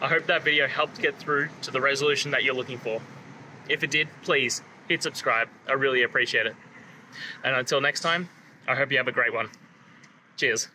I hope that video helped get through to the resolution that you're looking for. If it did, please hit subscribe. I really appreciate it. And until next time, I hope you have a great one. Cheers.